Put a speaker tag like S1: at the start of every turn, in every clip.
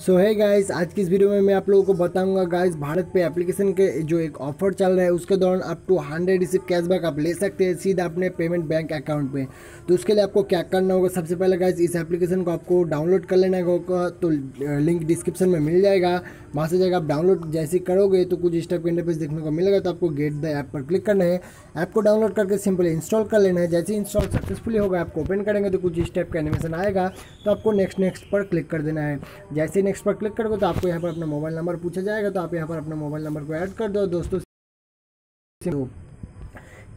S1: सो है गाइस आज की इस वीडियो में मैं आप लोगों को बताऊँगा गाइस भारत पे एप्लीकेशन के जो एक ऑफ़र चल रहा है, उसके दौरान अप टू हंड्रेड रिसिप कैशबैक आप ले सकते हैं सीधा अपने पेमेंट बैंक अकाउंट पे। तो उसके लिए आपको क्या करना होगा, सबसे पहले गाइस इस एप्लीकेशन को आपको डाउनलोड कर लेना होगा तो लिंक डिस्क्रिप्शन में मिल जाएगा। वहाँ से जाएगा, आप डाउनलोड जैसे करोगे तो कुछ स्टेप के इंटरफेस देखने को मिलेगा तो आपको गेट द ऐप पर क्लिक करना है। ऐप को डाउनलोड करके सिंपल इंस्टॉल कर लेना है। जैसे इंस्टॉल सक्सेसफुली होगा आपको ओपन करेंगे तो कुछ स्टेप का एनिमेशन आएगा तो आपको नेक्स्ट नेक्स्ट पर क्लिक कर देना है। जैसे नेक्स्ट पर क्लिक करोगे तो आपको यहाँ पर अपना मोबाइल नंबर पूछा जाएगा तो आप यहाँ पर अपना मोबाइल नंबर को ऐड कर दो। दोस्तों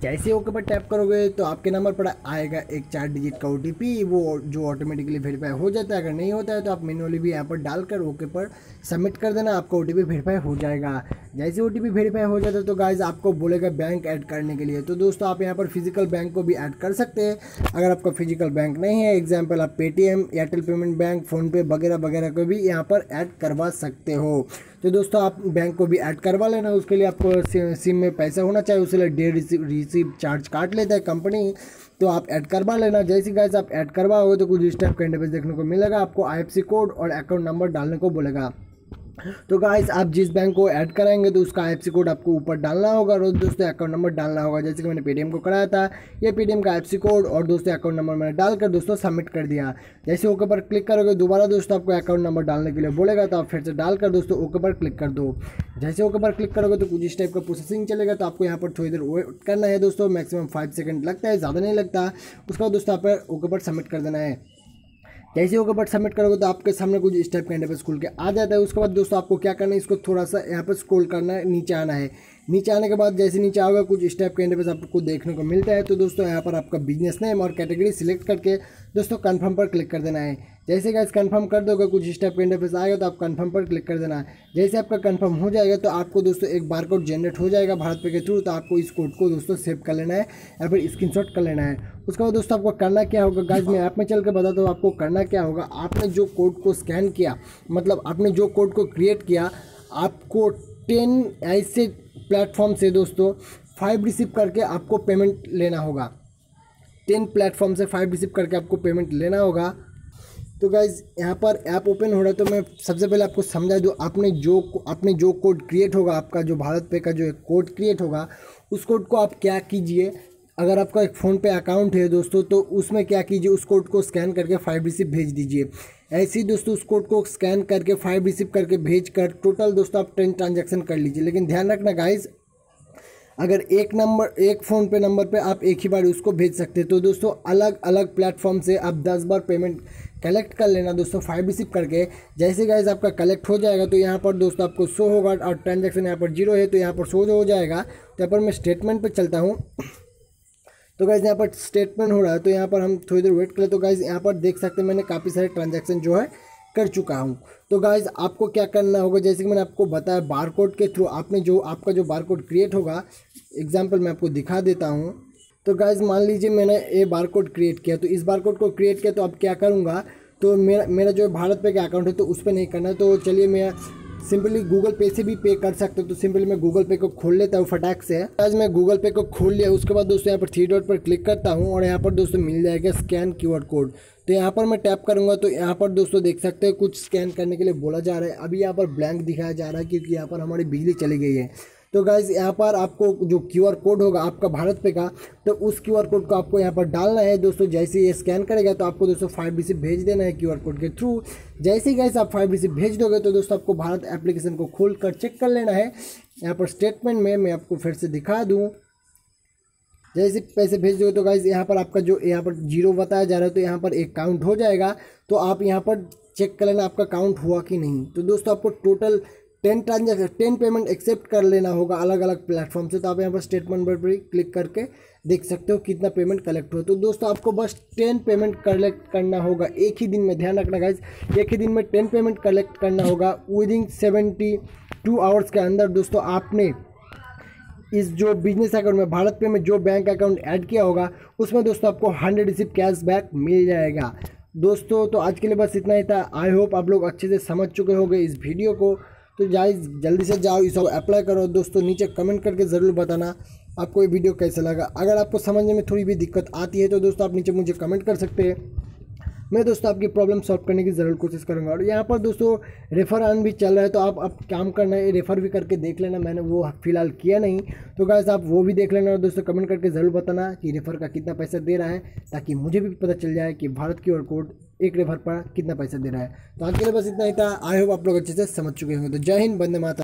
S1: जैसे ओके पर टैप करोगे तो आपके नंबर पर आएगा एक चार डिजिट का ओटीपी वो जो ऑटोमेटिकली वेरीफाई हो जाता है, अगर नहीं होता है तो आप मेनुअली भी यहाँ पर डालकर ओके पर सबमिट कर देना, आपका ओटीपी वेरीफाई हो जाएगा। जैसे ओ टी वेरीफाई हो जाता है तो गाइज़ आपको बोलेगा बैंक ऐड करने के लिए। तो दोस्तों, आप यहाँ पर फ़िज़िकल बैंक को भी ऐड कर सकते हैं। अगर आपका फ़िज़िकल बैंक नहीं है एग्ज़ाम्पल आप Paytm Airtel payment bank PhonePe वगैरह वगैरह को भी यहाँ पर ऐड करवा सकते हो। तो दोस्तों, आप बैंक को भी ऐड करवा लेना। उसके लिए आपको सिम में पैसा होना चाहिए। उसके लिए डेढ़ रिसीव चार्ज काट लेता है कंपनी तो आप ऐड करवा लेना। जैसे गैस आप ऐड करवाओगे तो कुछ स्टेप का इंटरफेस देखने को मिलेगा। आपको आई कोड और अकाउंट नंबर डालने को बोलेगा। तो गाइस आप जिस बैंक को ऐड कराएँगे तो उसका आई कोड आपको ऊपर डालना होगा। और दोस्तों अकाउंट नंबर डालना होगा। जैसे कि मैंने पेटीएम को कराया था, ये पेटीएम का आई कोड और दोस्तों अकाउंट नंबर मैंने डालकर दोस्तों सबमिट कर दिया। जैसे ओके पर क्लिक करोगे, दोबारा दोस्तों आपको अकाउंट नंबर डालने के लिए बोलेगा तो आप फिर से डालकर दोस्तों ओके पर क्लिक कर दो। जैसे ओके पर क्लिक करोगे तो कुछ इस टाइप का प्रोसेसिंग चलेगा तो आपको यहाँ पर थोड़ी देर वेट करना है दोस्तों। मैक्सिमम फाइव सेकेंड लगता है, ज़्यादा नहीं लगता। उसका दोस्तों आप ओके पर सबमिट कर देना है। जैसे होगा बट सबमिट करोगे तो आपके सामने कुछ इस टाइप का इंटरफेस खुल के आ जाता है। उसके बाद दोस्तों आपको क्या करना है? इसको थोड़ा सा यहाँ पर स्क्रॉल करना है, नीचे आना है। नीचे आने के बाद जैसे नीचे आओगे, कुछ इस टाइप का इंटरफेस आपको देखने को मिलता है। तो दोस्तों, यहाँ पर आपका बिज़नेस नेम और कैटेगरी सिलेक्ट करके दोस्तों कन्फर्म पर क्लिक कर देना है। जैसे गैस कंफर्म कर दोगे, कुछ इस टाइप का इंटरफेस आएगा तो आप कंफर्म पर क्लिक कर देना है। जैसे आपका कंफर्म हो जाएगा तो आपको दोस्तों एक बार कोड जनरेट हो जाएगा भारत पे के थ्रू तो आपको इस कोड को दोस्तों सेव कर लेना है या फिर स्क्रीन कर लेना है। उसके बाद दोस्तों आपको करना क्या होगा गाइज़ मैं ऐप में चल कर बताता हूँ आपको करना क्या होगा, आपने जो कोड को स्कैन किया मतलब आपने जो कोड को क्रिएट किया, आपको टेन ऐसे प्लेटफॉर्म से दोस्तों फाइव रिसीव करके आपको पेमेंट लेना होगा। टेन प्लेटफॉर्म से फाइव रिसीव करके आपको पेमेंट लेना होगा। तो गाइज़ यहाँ पर ऐप ओपन हो रहा है तो मैं सबसे पहले आपको समझा दूँ, आपने जो आपने जो कोड क्रिएट होगा, आपका जो भारत पे का जो कोड क्रिएट होगा, उस कोड को आप क्या कीजिए? अगर आपका एक फ़ोन पे अकाउंट है दोस्तों तो उसमें क्या कीजिए? उस कोड को स्कैन करके फाइव रिसिप भेज दीजिए। ऐसे ही दोस्तों उस कोड को स्कैन करके फाइव रिसीव करके भेज कर टोटल दोस्तों आप टेन ट्रांजेक्शन कर लीजिए। लेकिन ध्यान रखना गाइज़ अगर एक नंबर एक फ़ोन पे नंबर पे आप एक ही बार उसको भेज सकते हैं तो दोस्तों अलग अलग प्लेटफॉर्म से आप दस बार पेमेंट कलेक्ट कर लेना दोस्तों फाइव रिसीव करके। जैसे गाइज़ आपका कलेक्ट हो जाएगा तो यहाँ पर दोस्तों आपको शो होगा और ट्रांजेक्शन यहाँ पर ज़ीरो है तो यहाँ पर शो हो जाएगा। तो यहाँ पर मैं स्टेटमेंट पर चलता हूँ। तो गाइज़ यहाँ पर स्टेटमेंट हो रहा है तो यहाँ पर हम थोड़ी देर वेट करें तो गाइज़ यहाँ पर देख सकते हैं मैंने काफ़ी सारे ट्रांजेक्शन जो है कर चुका हूँ। तो गाइज़ आपको क्या करना होगा, जैसे कि मैंने आपको बताया बारकोड के थ्रू आपने जो, आपका जो बारकोड क्रिएट होगा एग्ज़ाम्पल मैं आपको दिखा देता हूँ। तो गाइज़ मान लीजिए मैंने ये बार कोड क्रिएट किया तो इस बार कोड को क्रिएट किया तो अब क्या करूँगा? तो मेरा मेरा जो भारत पे का अकाउंट है तो उस पर नहीं करना है। तो चलिए मैं सिंपली गूगल पे से भी पे कर सकते हो तो सिंपली मैं गूगल पे को खोल लेता हूँ फटाक से। आज मैं गूगल पे को खोल लिया, उसके बाद दोस्तों यहाँ पर थ्री डॉट पर क्लिक करता हूँ और यहाँ पर दोस्तों मिल जाएगा स्कैन क्यू कोड तो यहाँ पर मैं टैप करूँगा तो यहाँ पर दोस्तों देख सकते हैं कुछ स्कैन करने के लिए बोला जा रहा है। अभी यहाँ पर ब्लैंक दिखाया जा रहा है, क्योंकि यहाँ पर हमारी बिजली चली गई है। तो गाइज़ यहाँ पर आपको जो क्यूआर कोड होगा आपका भारत पे का तो उस क्यूआर कोड को आपको यहाँ पर डालना है। दोस्तों, जैसे ये स्कैन करेगा तो आपको दोस्तों फाइव रिसिप भेज देना है क्यूआर कोड के थ्रू जैसे ही गाइज़ आप फाइव रिसिप भेज दोगे तो दोस्तों आपको भारत एप्लीकेशन को खोल कर चेक कर लेना है। यहाँ पर स्टेटमेंट में मैं आपको फिर से दिखा दूँ। जैसे पैसे भेज दोगे तो गाइज़ यहाँ पर आपका जो यहाँ पर ज़ीरो बताया जा रहा है तो यहाँ पर एक काउंट हो जाएगा। तो आप यहाँ पर चेक कर लेना आपका काउंट हुआ कि नहीं। तो दोस्तों, आपको total ten transaction, ten payment accept कर लेना होगा अलग अलग प्लेटफॉर्म से तो आप यहाँ पर स्टेटमेंट पर भी क्लिक करके देख सकते हो कितना पेमेंट कलेक्ट हो। तो दोस्तों, आपको बस टेन पेमेंट कलेक्ट करना होगा एक ही दिन में, ध्यान रखना गाइज़ एक ही दिन में टेन पेमेंट कलेक्ट करना होगा within seventy two hours के अंदर। दोस्तों, आपने इस जो बिज़नेस अकाउंट में, भारत पे में जो बैंक अकाउंट ऐड किया होगा, उसमें दोस्तों आपको हंड्रेड रिसिप कैश बैक मिल जाएगा। दोस्तों तो आज के लिए बस इतना ही था। आई होप आप लोग अच्छे से समझ चुके होंगे इस वीडियो को। तो जाए जल्दी से जाओ, इस अप्लाई करो। दोस्तों, नीचे कमेंट करके ज़रूर बताना आपको ये वीडियो कैसा लगा। अगर आपको समझने में थोड़ी भी दिक्कत आती है तो दोस्तों, आप नीचे मुझे कमेंट कर सकते हैं। मैं दोस्तों, आपकी प्रॉब्लम सॉल्व करने की ज़रूर कोशिश करूँगा। और यहाँ पर दोस्तों रेफर ऑन भी चल रहा है तो आप अब काम करना है रेफ़र भी करके देख लेना। मैंने वो फ़िलहाल किया नहीं। तो गाइस आप वो भी देख लेना और दोस्तों कमेंट करके ज़रूर बताना कि रेफ़र का कितना पैसा दे रहा है, ताकि मुझे भी पता चल जाए कि भारत की और कोड एक रेफर पर कितना पैसा दे रहा है। तो आज के लिए बस इतना ही था। आई होप आप लोग अच्छे से समझ चुके होंगे। तो जय हिंद बंदे माता